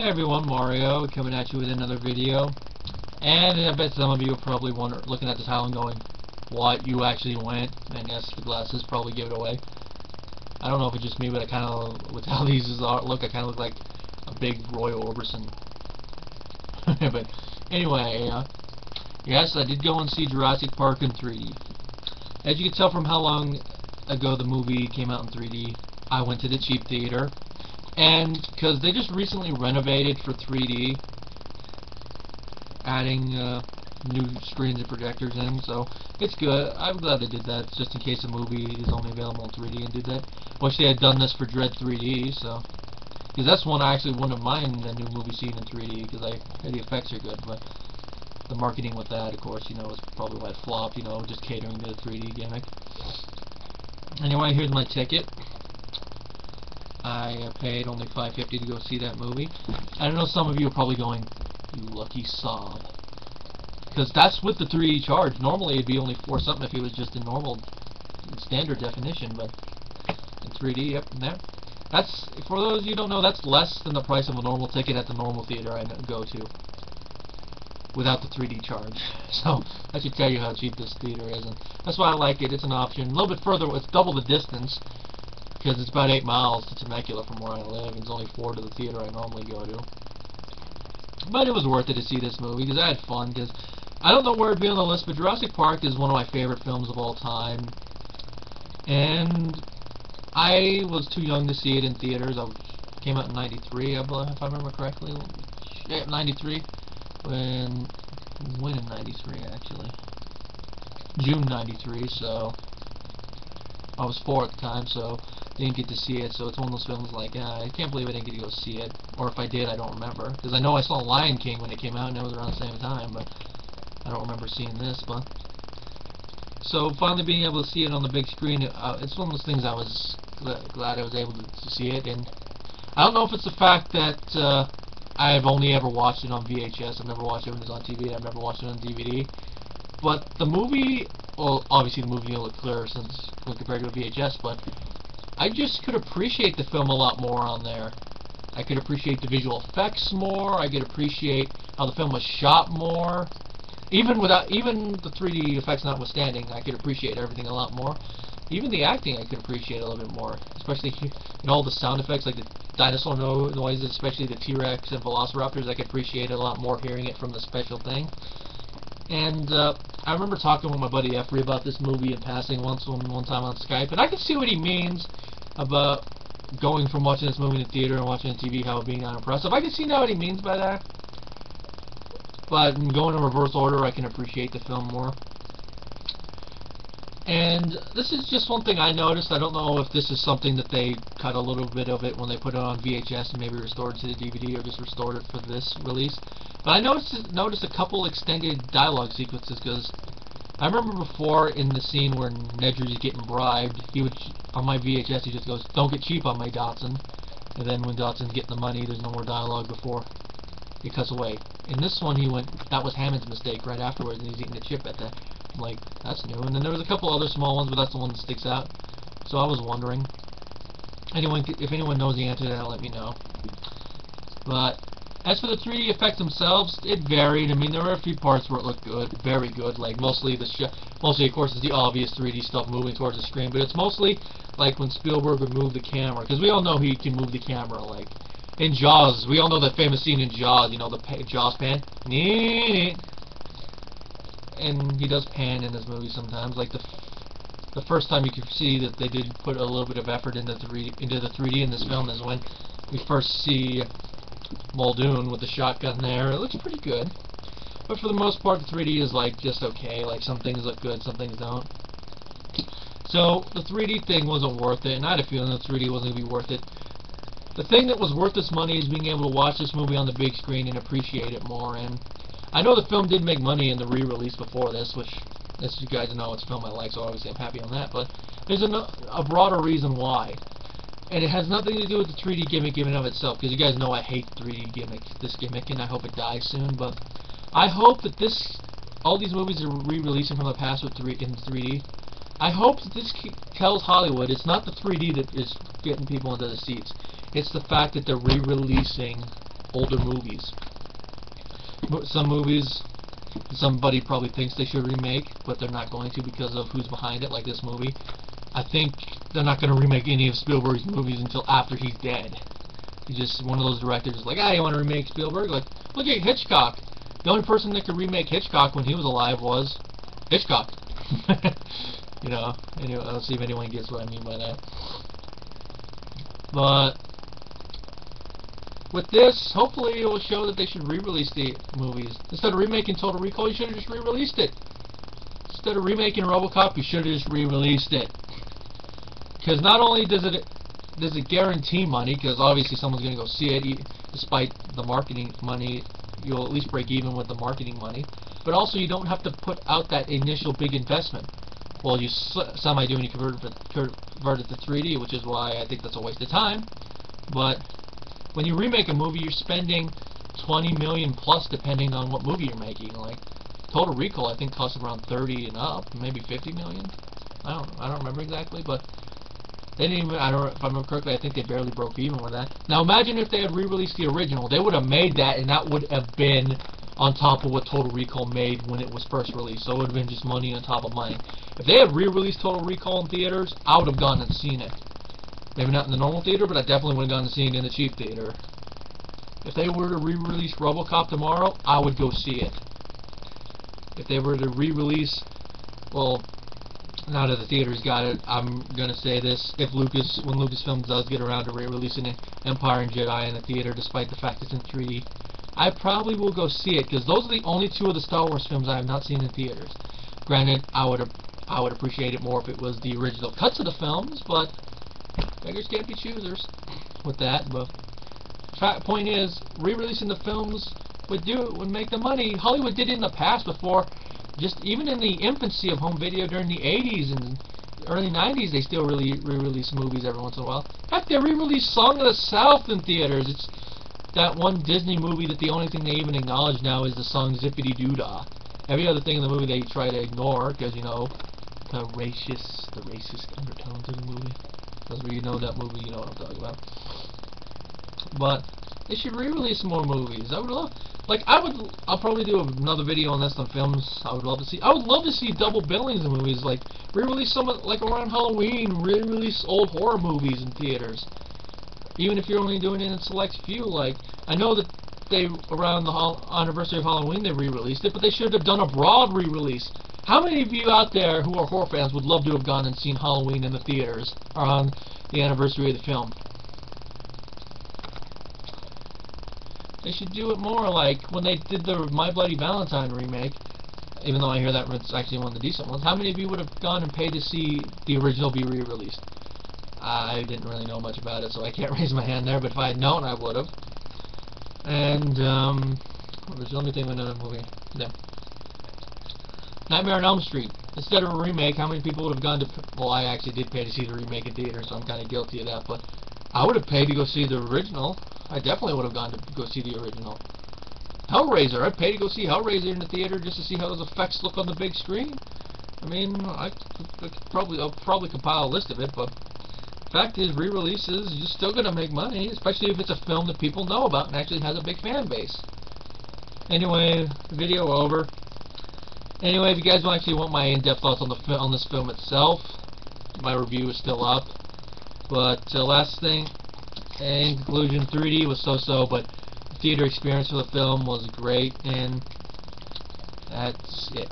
Hey everyone, Mario coming at you with another video. And I bet some of you are probably wonder, looking at the title and going, what, you actually went? And yes, the glasses probably give it away. I don't know if it's just me, but I kind of, with how these are, look, I kind of look like a big Roy Orbison. but anyway, uh, yes, I did go and see Jurassic Park in 3D. As you can tell from how long ago the movie came out in 3D, I went to the cheap theater and because they just recently renovated for 3D, adding uh, new screens and projectors in, so it's good. I'm glad they did that, just in case the movie is only available in 3D and did that. Wish they had done this for Dredd 3D, so because that's one I actually wouldn't mind the new movie seeing in 3D because I the effects are good, but the marketing with that, of course, you know, is probably why it flopped. You know, just catering to the 3D gimmick. Anyway, here's my ticket. I paid only 550 to go see that movie. I know some of you are probably going, you lucky sob. Because that's with the 3D charge. Normally it'd be only 4 something if it was just a normal standard definition, but in 3D, yep, and there. That's, for those you don't know, that's less than the price of a normal ticket at the normal theater I go to. Without the 3D charge. So, that should tell you how cheap this theater is. And that's why I like it. It's an option. A little bit further, it's double the distance because it's about 8 miles to Temecula from where I live, and it's only 4 to the theater I normally go to. But it was worth it to see this movie, because I had fun, because I don't know where it'd be on the list, but Jurassic Park is one of my favorite films of all time. And I was too young to see it in theaters. I came out in 93, I believe, if I remember correctly. Yeah, 93. When, when in 93, actually? June 93, so I was four at the time, so didn't get to see it, so it's one of those films like, uh, I can't believe I didn't get to go see it. Or if I did, I don't remember. Because I know I saw Lion King when it came out, and it was around the same time, but I don't remember seeing this, but... So, finally being able to see it on the big screen, uh, it's one of those things I was gl glad I was able to, to, see it, and I don't know if it's the fact that uh, I've only ever watched it on VHS, I've never watched it when it's on TV, I've never watched it on DVD, but the movie, well, obviously the movie will look clearer since compared to a VHS, but I just could appreciate the film a lot more on there. I could appreciate the visual effects more. I could appreciate how the film was shot more. Even without, even the 3D effects notwithstanding, I could appreciate everything a lot more. Even the acting I could appreciate a little bit more. Especially know, all the sound effects, like the dinosaur no noises, especially the T-Rex and Velociraptors, I could appreciate a lot more hearing it from the special thing. And uh, I remember talking with my buddy Efrey about this movie in passing once one, one time on Skype, and I can see what he means about going from watching this movie in the theater and watching it on TV, how being unimpressive. I can see now what he means by that. But going in reverse order, I can appreciate the film more. And this is just one thing I noticed. I don't know if this is something that they cut a little bit of it when they put it on VHS and maybe restored to the DVD or just restored it for this release. But I noticed noticed a couple extended dialogue sequences because I remember before in the scene where Nedry's getting bribed, he would on my VHS he just goes, "Don't get cheap on my Dodson," and then when Dodson's getting the money, there's no more dialogue before it cuts away. In this one, he went, "That was Hammond's mistake." Right afterwards, and he's eating the chip at I'm like, that's new. And then there was a couple other small ones, but that's the one that sticks out. So I was wondering. Anyone, if anyone knows the answer to that, let me know. But as for the 3D effects themselves, it varied. I mean, there were a few parts where it looked good, very good. Like mostly the mostly, of course, is the obvious 3D stuff moving towards the screen. But it's mostly like when Spielberg would move the camera, because we all know he can move the camera. Like in Jaws, we all know that famous scene in Jaws. You know the pa Jaws pan and he does pan in his movies sometimes. Like the the first time you can see that they did put a little bit of effort into the 3D, into the 3D in this film is when we first see Muldoon with the shotgun there. It looks pretty good. But for the most part, the 3D is like just okay. Like some things look good, some things don't. So the 3D thing wasn't worth it, and I had a feeling the 3D wasn't going to be worth it. The thing that was worth this money is being able to watch this movie on the big screen and appreciate it more. And I know the film did make money in the re-release before this, which, as you guys know, it's a film I like, so obviously I'm happy on that, but there's a, a broader reason why. And it has nothing to do with the 3D gimmick in and of itself, because you guys know I hate 3D gimmick, this gimmick, and I hope it dies soon, but I hope that this, all these movies are re-releasing from the past with 3 in 3D. I hope that this tells Hollywood it's not the 3D that is getting people into the seats. It's the fact that they're re-releasing older movies. Some movies, somebody probably thinks they should remake, but they're not going to because of who's behind it, like this movie. I think they're not going to remake any of Spielberg's movies until after he's dead. He's just one of those directors like, ah, you want to remake Spielberg? Like, look at Hitchcock. The only person that could remake Hitchcock when he was alive was Hitchcock. you know, anyway, let's see if anyone gets what I mean by that. But with this, hopefully it will show that they should re-release the movies. Instead of remaking Total Recall, you should have just re-released it. Instead of remaking RoboCop, you should have just re-released it. Because not only does it does it guarantee money, because obviously someone's going to go see it, despite the marketing money, you'll at least break even with the marketing money. But also, you don't have to put out that initial big investment. Well, you semi do when you convert it, convert it to 3D, which is why I think that's a waste of time. But when you remake a movie, you're spending 20 million plus, depending on what movie you're making. Like Total Recall, I think costs around 30 and up, maybe 50 million. I don't, I don't remember exactly, but they didn't even. I don't, if I remember correctly, I think they barely broke even with that. Now imagine if they had re-released the original, they would have made that, and that would have been on top of what Total Recall made when it was first released. So it would have been just money on top of money. If they had re-released Total Recall in theaters, I would have gone and seen it. Maybe not in the normal theater, but I definitely would have gone and seen it in the cheap theater. If they were to re-release RoboCop tomorrow, I would go see it. If they were to re-release, well, now that the theater's got it, I'm gonna say this: if Lucas, when Lucasfilm does get around to re-releasing Empire and Jedi in the theater, despite the fact it's in 3D, I probably will go see it because those are the only two of the Star Wars films I have not seen in theaters. Granted, I would I would appreciate it more if it was the original cuts of the films, but beggars can't be choosers with that. But fact point is, re-releasing the films would do would make the money. Hollywood did it in the past before. Just even in the infancy of home video during the 80s and early 90s, they still really re-release movies every once in a while. Heck, they re-release Song of the South in theaters. It's that one Disney movie that the only thing they even acknowledge now is the song Zippity Doo Dah. Every other thing in the movie they try to ignore because you know the racist, the racist undertones of the movie. Those of you know that movie, you know what I'm talking about. But they should re-release more movies. I would love, like, I would, I'll probably do another video on this on films. I would love to see. I would love to see double billings in movies, like re-release some, of- like around Halloween, re-release old horror movies in theaters. Even if you're only doing it in select few, like I know that they around the anniversary of Halloween they re-released it, but they should have done a broad re-release. How many of you out there who are horror fans would love to have gone and seen Halloween in the theaters or on the anniversary of the film? They should do it more like when they did the My Bloody Valentine remake. Even though I hear that it's actually one of the decent ones. How many of you would have gone and paid to see the original be re-released? I didn't really know much about it, so I can't raise my hand there. But if I had known, I would have. And um, what was the only thing another movie? Yeah. Nightmare on Elm Street. Instead of a remake, how many people would have gone to? Well, I actually did pay to see the remake in theater, so I'm kind of guilty of that. But I would have paid to go see the original. I definitely would have gone to go see the original. Hellraiser. I'd pay to go see Hellraiser in the theater just to see how those effects look on the big screen. I mean, I, I probably I'll probably compile a list of it, but fact is, re-releases you're still gonna make money, especially if it's a film that people know about and actually has a big fan base. Anyway, video over. Anyway, if you guys actually want my in-depth thoughts on the on this film itself, my review is still up. But uh, last thing, in conclusion, 3D was so-so, but the theater experience for the film was great, and that's it.